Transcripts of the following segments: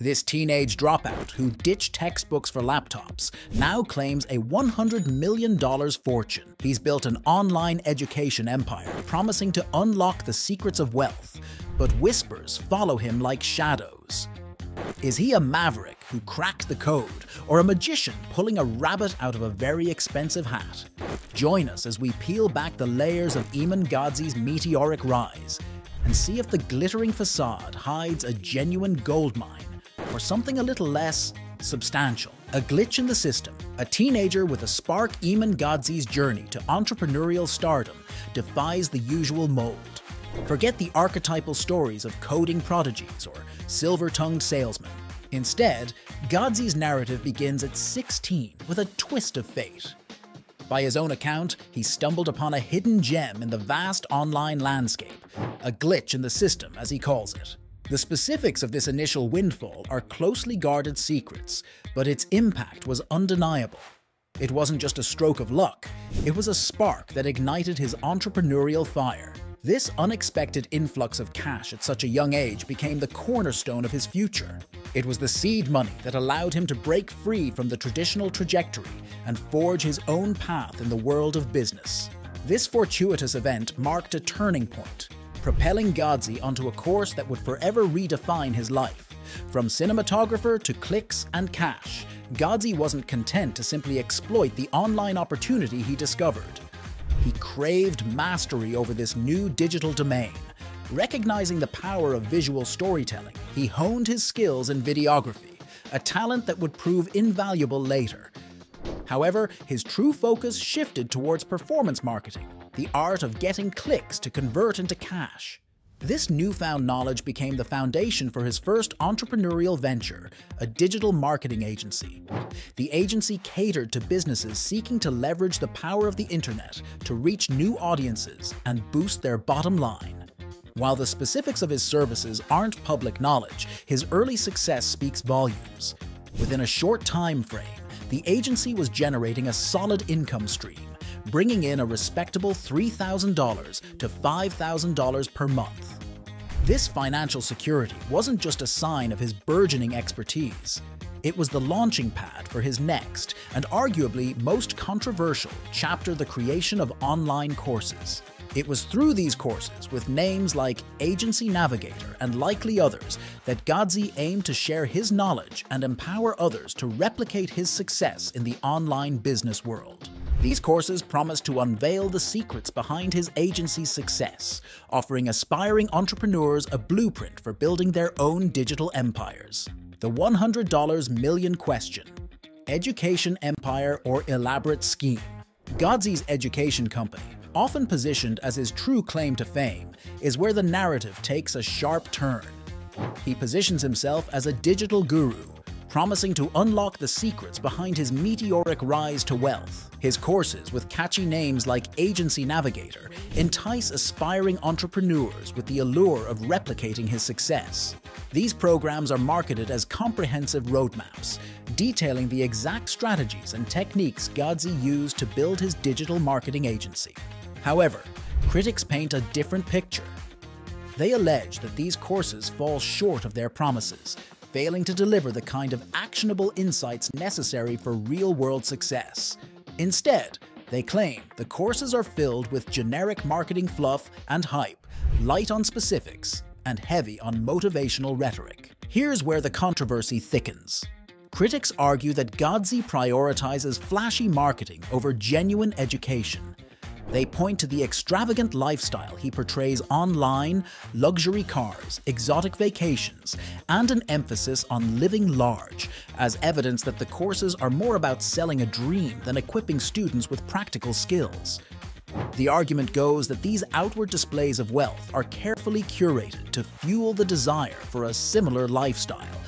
This teenage dropout, who ditched textbooks for laptops, now claims a $100 million fortune. He's built an online education empire, promising to unlock the secrets of wealth, but whispers follow him like shadows. Is he a maverick who cracked the code, or a magician pulling a rabbit out of a very expensive hat? Join us as we peel back the layers of Iman Gadzhi's meteoric rise and see if the glittering facade hides a genuine goldmine or something a little less substantial. A glitch in the system, a teenager with a spark Iman Gadzhi's journey to entrepreneurial stardom defies the usual mold. Forget the archetypal stories of coding prodigies or silver-tongued salesmen. Instead, Gadzhi's narrative begins at 16 with a twist of fate. By his own account, he stumbled upon a hidden gem in the vast online landscape, a glitch in the system as he calls it. The specifics of this initial windfall are closely guarded secrets, but its impact was undeniable. It wasn't just a stroke of luck, it was a spark that ignited his entrepreneurial fire. This unexpected influx of cash at such a young age became the cornerstone of his future. It was the seed money that allowed him to break free from the traditional trajectory and forge his own path in the world of business. This fortuitous event marked a turning point, propelling Gadzhi onto a course that would forever redefine his life. From cinematographer to clicks and cash, Gadzhi wasn't content to simply exploit the online opportunity he discovered. He craved mastery over this new digital domain. Recognizing the power of visual storytelling, he honed his skills in videography, a talent that would prove invaluable later. However, his true focus shifted towards performance marketing, the art of getting clicks to convert into cash. This newfound knowledge became the foundation for his first entrepreneurial venture, a digital marketing agency. The agency catered to businesses seeking to leverage the power of the internet to reach new audiences and boost their bottom line. While the specifics of his services aren't public knowledge, his early success speaks volumes. Within a short time frame, the agency was generating a solid income stream bringing in a respectable $3,000 to $5,000 per month. This financial security wasn't just a sign of his burgeoning expertise. It was the launching pad for his next, and arguably most controversial, chapter the creation of online courses. It was through these courses, with names like Agency Navigator and likely others, that Gadzhi aimed to share his knowledge and empower others to replicate his success in the online business world. These courses promise to unveil the secrets behind his agency's success, offering aspiring entrepreneurs a blueprint for building their own digital empires. The $100 million question Education empire or elaborate scheme? Gadzhi's education company, often positioned as his true claim to fame, is where the narrative takes a sharp turn. He positions himself as a digital guru, promising to unlock the secrets behind his meteoric rise to wealth. His courses, with catchy names like Agency Navigator, entice aspiring entrepreneurs with the allure of replicating his success. These programs are marketed as comprehensive roadmaps, detailing the exact strategies and techniques Gadzhi used to build his digital marketing agency. However, critics paint a different picture. They allege that these courses fall short of their promises, failing to deliver the kind of actionable insights necessary for real-world success. Instead, they claim the courses are filled with generic marketing fluff and hype, light on specifics, and heavy on motivational rhetoric. Here's where the controversy thickens. Critics argue that Gadzhi prioritizes flashy marketing over genuine education, they point to the extravagant lifestyle he portrays online, luxury cars, exotic vacations, and an emphasis on living large as evidence that the courses are more about selling a dream than equipping students with practical skills. The argument goes that these outward displays of wealth are carefully curated to fuel the desire for a similar lifestyle,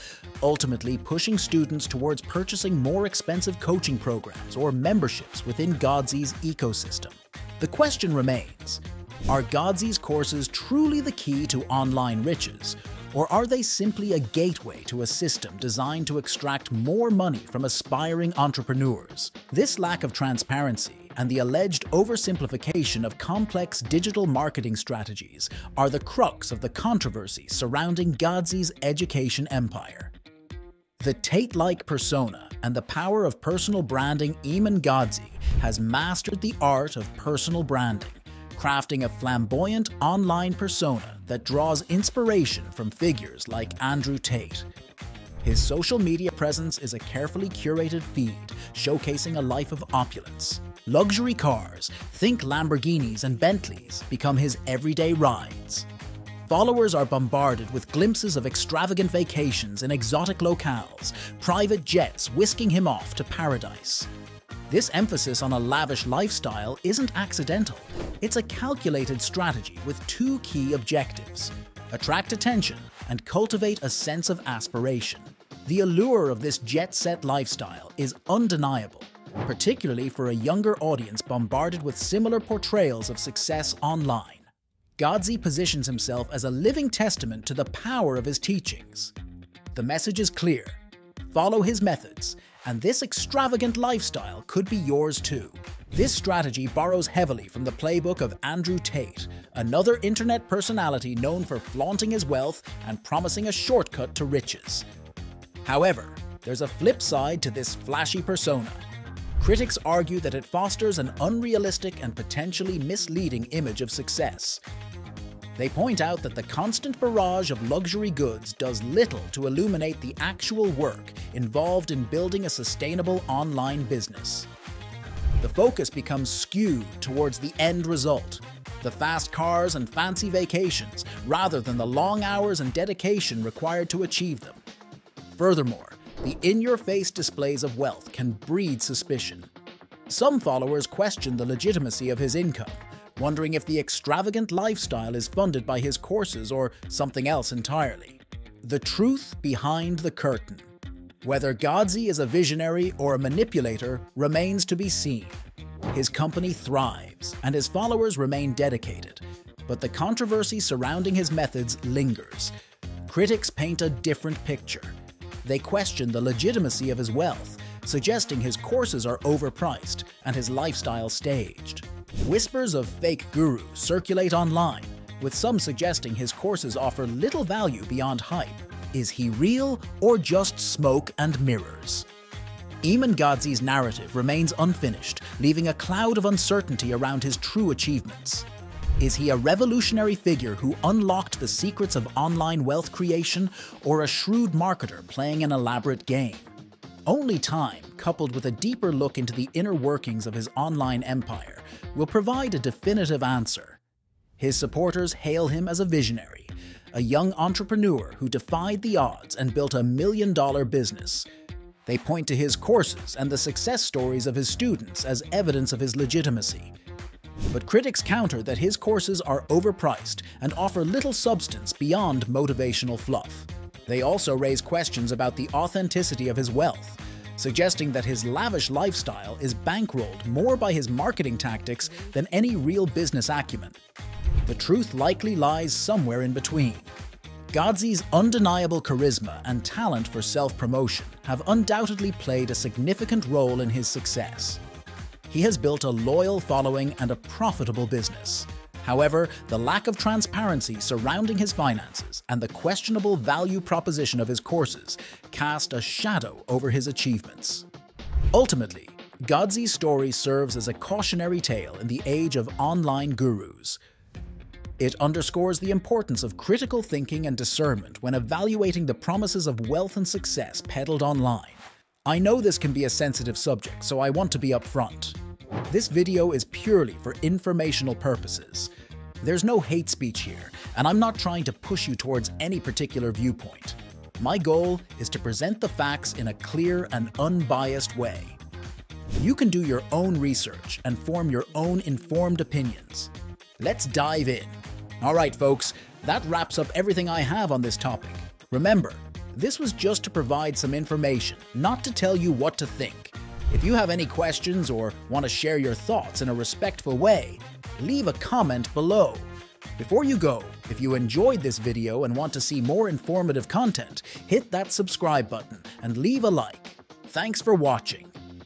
ultimately pushing students towards purchasing more expensive coaching programs or memberships within Gadzhi's ecosystem. The question remains, are Gadzhi's courses truly the key to online riches, or are they simply a gateway to a system designed to extract more money from aspiring entrepreneurs? This lack of transparency and the alleged oversimplification of complex digital marketing strategies are the crux of the controversy surrounding Gadzhi's education empire. The Tate-like persona and the power of personal branding Iman Gadzhi has mastered the art of personal branding, crafting a flamboyant online persona that draws inspiration from figures like Andrew Tate. His social media presence is a carefully curated feed showcasing a life of opulence. Luxury cars, think Lamborghinis and Bentleys, become his everyday rides. Followers are bombarded with glimpses of extravagant vacations in exotic locales, private jets whisking him off to paradise. This emphasis on a lavish lifestyle isn't accidental. It's a calculated strategy with two key objectives attract attention and cultivate a sense of aspiration. The allure of this jet set lifestyle is undeniable, particularly for a younger audience bombarded with similar portrayals of success online. Gadzhi positions himself as a living testament to the power of his teachings. The message is clear follow his methods, and this extravagant lifestyle could be yours too. This strategy borrows heavily from the playbook of Andrew Tate, another internet personality known for flaunting his wealth and promising a shortcut to riches. However, there's a flip side to this flashy persona. Critics argue that it fosters an unrealistic and potentially misleading image of success, they point out that the constant barrage of luxury goods does little to illuminate the actual work involved in building a sustainable online business. The focus becomes skewed towards the end result, the fast cars and fancy vacations, rather than the long hours and dedication required to achieve them. Furthermore, the in-your-face displays of wealth can breed suspicion. Some followers question the legitimacy of his income, wondering if the extravagant lifestyle is funded by his courses or something else entirely. The truth behind the curtain. Whether Gadzhi is a visionary or a manipulator remains to be seen. His company thrives, and his followers remain dedicated, but the controversy surrounding his methods lingers. Critics paint a different picture. They question the legitimacy of his wealth, suggesting his courses are overpriced and his lifestyle staged. Whispers of fake gurus circulate online, with some suggesting his courses offer little value beyond hype. Is he real or just smoke and mirrors? Iman Gadzhi's narrative remains unfinished, leaving a cloud of uncertainty around his true achievements. Is he a revolutionary figure who unlocked the secrets of online wealth creation, or a shrewd marketer playing an elaborate game? Only time, coupled with a deeper look into the inner workings of his online empire, will provide a definitive answer. His supporters hail him as a visionary, a young entrepreneur who defied the odds and built a million dollar business. They point to his courses and the success stories of his students as evidence of his legitimacy. But critics counter that his courses are overpriced and offer little substance beyond motivational fluff. They also raise questions about the authenticity of his wealth, suggesting that his lavish lifestyle is bankrolled more by his marketing tactics than any real business acumen. The truth likely lies somewhere in between. Gadzhi's undeniable charisma and talent for self-promotion have undoubtedly played a significant role in his success. He has built a loyal following and a profitable business, However, the lack of transparency surrounding his finances and the questionable value proposition of his courses cast a shadow over his achievements. Ultimately, Gadzhi's story serves as a cautionary tale in the age of online gurus. It underscores the importance of critical thinking and discernment when evaluating the promises of wealth and success peddled online. I know this can be a sensitive subject, so I want to be upfront. This video is purely for informational purposes. There's no hate speech here, and I'm not trying to push you towards any particular viewpoint. My goal is to present the facts in a clear and unbiased way. You can do your own research and form your own informed opinions. Let's dive in. Alright folks, that wraps up everything I have on this topic. Remember, this was just to provide some information, not to tell you what to think. If you have any questions or want to share your thoughts in a respectful way, leave a comment below. Before you go, if you enjoyed this video and want to see more informative content, hit that subscribe button and leave a like. Thanks for watching.